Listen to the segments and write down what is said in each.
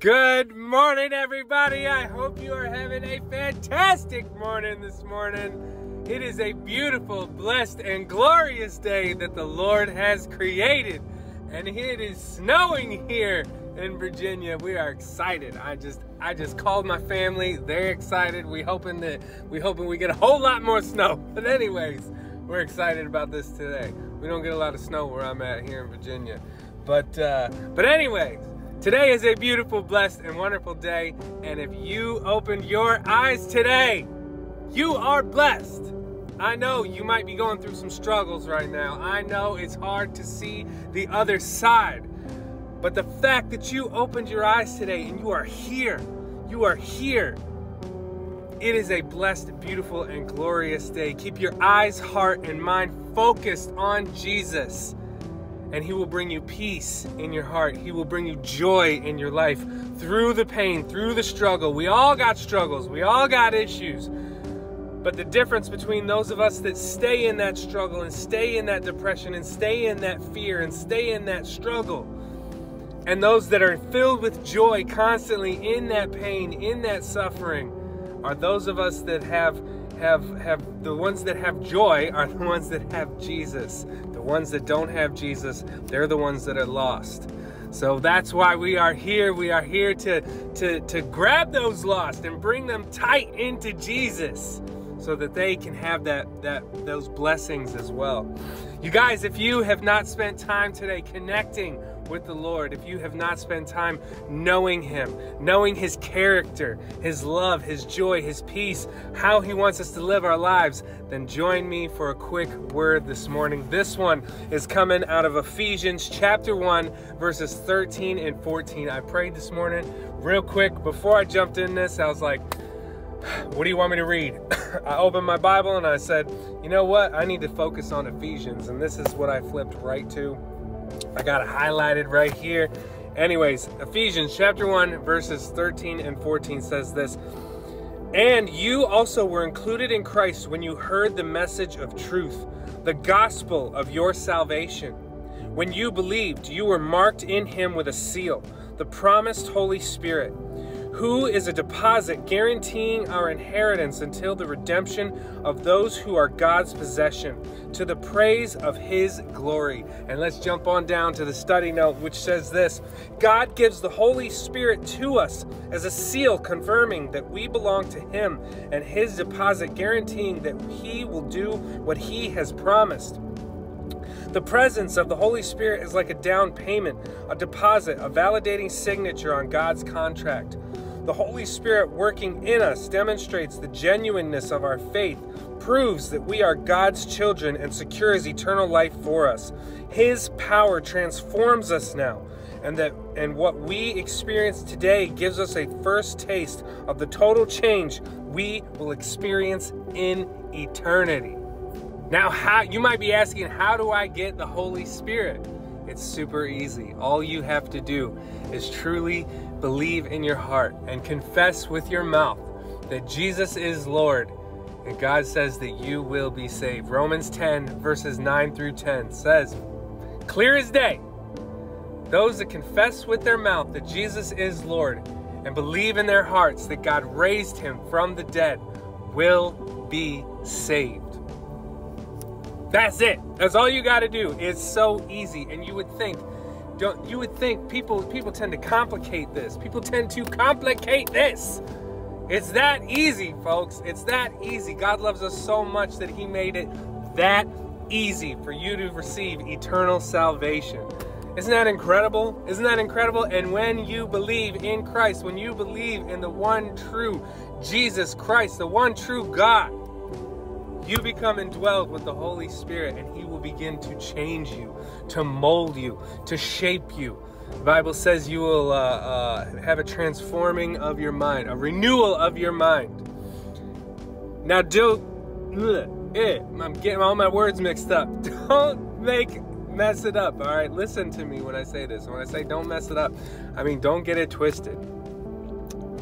Good morning, everybody. I hope you are having a fantastic morning this morning. It is a beautiful, blessed, and glorious day that the Lord has created. And it is snowing here in Virginia. We are excited. I just I just called my family. They're excited. We hoping that we hoping we get a whole lot more snow. But anyways, we're excited about this today. We don't get a lot of snow where I'm at here in Virginia. But uh, but anyways, today is a beautiful, blessed, and wonderful day. And if you opened your eyes today, you are blessed. I know you might be going through some struggles right now. I know it's hard to see the other side. But the fact that you opened your eyes today and you are here, you are here. It is a blessed, beautiful, and glorious day. Keep your eyes, heart, and mind focused on Jesus. And He will bring you peace in your heart. He will bring you joy in your life through the pain, through the struggle. We all got struggles, we all got issues. But the difference between those of us that stay in that struggle and stay in that depression and stay in that fear and stay in that struggle and those that are filled with joy constantly in that pain, in that suffering, are those of us that have have have the ones that have joy are the ones that have Jesus. The ones that don't have Jesus, they're the ones that are lost. So that's why we are here. We are here to to to grab those lost and bring them tight into Jesus so that they can have that that those blessings as well. You guys, if you have not spent time today connecting with the Lord, if you have not spent time knowing Him, knowing His character, His love, His joy, His peace, how He wants us to live our lives, then join me for a quick word this morning. This one is coming out of Ephesians chapter 1, verses 13 and 14. I prayed this morning real quick before I jumped in this. I was like, what do you want me to read? I opened my Bible and I said, you know what? I need to focus on Ephesians. And this is what I flipped right to. I got it highlighted right here. Anyways, Ephesians chapter 1, verses 13 and 14 says this And you also were included in Christ when you heard the message of truth, the gospel of your salvation. When you believed, you were marked in him with a seal, the promised Holy Spirit who is a deposit guaranteeing our inheritance until the redemption of those who are God's possession, to the praise of his glory. And let's jump on down to the study note, which says this God gives the Holy Spirit to us as a seal confirming that we belong to him, and his deposit guaranteeing that he will do what he has promised. The presence of the Holy Spirit is like a down payment, a deposit, a validating signature on God's contract. The Holy Spirit working in us demonstrates the genuineness of our faith, proves that we are God's children, and secures eternal life for us. His power transforms us now, and that and what we experience today gives us a first taste of the total change we will experience in eternity. Now, how you might be asking, how do I get the Holy Spirit? It's super easy. All you have to do is truly believe in your heart and confess with your mouth that Jesus is Lord, and God says that you will be saved. Romans 10, verses 9 through 10 says, clear as day, those that confess with their mouth that Jesus is Lord and believe in their hearts that God raised him from the dead will be saved. That's it. That's all you got to do. It's so easy. And you would think don't you would think people people tend to complicate this. People tend to complicate this. It's that easy, folks. It's that easy. God loves us so much that he made it that easy for you to receive eternal salvation. Isn't that incredible? Isn't that incredible? And when you believe in Christ, when you believe in the one true Jesus Christ, the one true God, you become indwelled with the Holy Spirit and He will begin to change you, to mold you, to shape you. The Bible says you will uh, uh, have a transforming of your mind, a renewal of your mind. Now, don't, eh, I'm getting all my words mixed up. Don't make mess it up, all right? Listen to me when I say this. When I say don't mess it up, I mean don't get it twisted.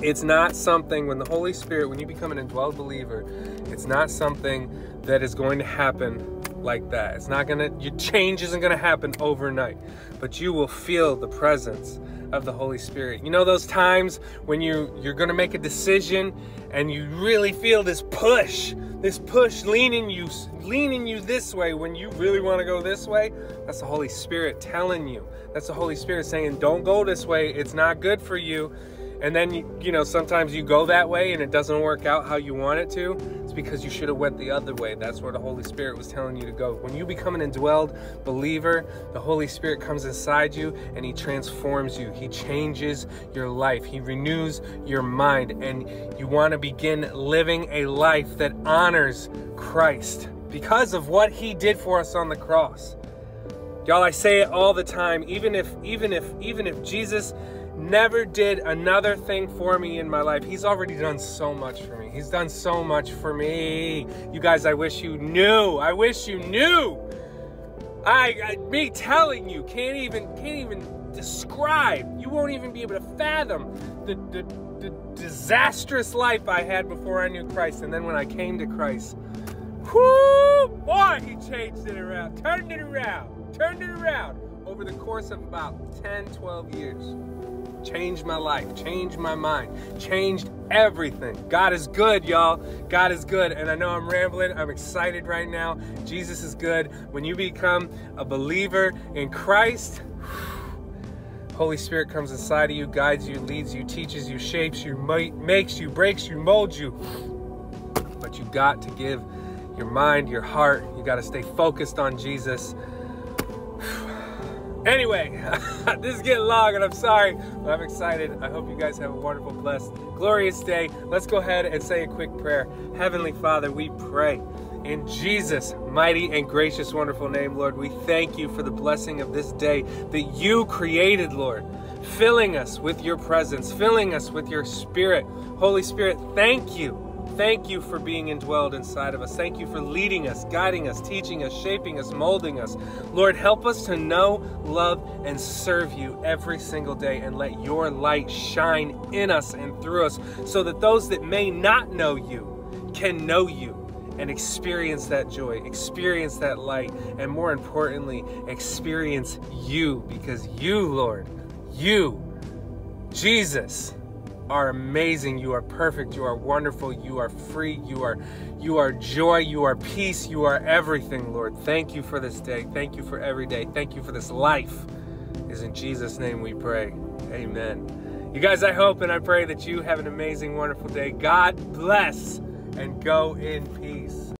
It's not something when the Holy Spirit, when you become an indwelled believer, it's not something that is going to happen like that. It's not gonna, your change isn't gonna happen overnight, but you will feel the presence of the Holy Spirit. You know those times when you you're going to make a decision and you really feel this push, this push leaning you leaning you this way when you really want to go this way? That's the Holy Spirit telling you. That's the Holy Spirit saying, "Don't go this way. It's not good for you." And then you, know sometimes you go that way and it doesn't work out how you want it to. It's because you should have went the other way. That's where the holy spirit was telling you to go. When you become an indwelled believer the holy spirit comes inside you and he transforms you. He changes your life. He renews your mind. And you want to begin living a life that honors christ because of what he did for us on the cross. Y'all i say it all the time. Even if even if even if jesus never did another thing for me in my life. He's already done so much for me. He's done so much for me. You guys, I wish you knew. I wish you knew. I, I me telling you can't even can't even describe. You won't even be able to fathom the, the, the disastrous life I had before I knew Christ. And then when I came to Christ, whoo, boy, he changed it around, turned it around, turned it around over the course of about 10, 12 years changed my life, changed my mind, changed everything. God is good, y'all. God is good. And I know I'm rambling. I'm excited right now. Jesus is good. When you become a believer in Christ, Holy Spirit comes inside of you, guides you, leads you, teaches you, shapes you, makes you, breaks you, molds you. But you got to give your mind, your heart, you got to stay focused on Jesus. Anyway, this is getting long and I'm sorry, but I'm excited. I hope you guys have a wonderful, blessed, glorious day. Let's go ahead and say a quick prayer. Heavenly Father, we pray in Jesus' mighty and gracious, wonderful name, Lord. We thank you for the blessing of this day that you created, Lord, filling us with your presence, filling us with your spirit. Holy Spirit, thank you Thank you for being indwelled inside of us. Thank you for leading us, guiding us, teaching us, shaping us, molding us. Lord, help us to know, love, and serve you every single day and let your light shine in us and through us so that those that may not know you can know you and experience that joy, experience that light, and more importantly, experience you because you, Lord, you, Jesus, are amazing. You are perfect. You are wonderful. You are free. You are you are joy. You are peace. You are everything, Lord. Thank you for this day. Thank you for every day. Thank you for this life. Is in Jesus' name we pray. Amen. You guys, I hope and I pray that you have an amazing, wonderful day. God bless and go in peace.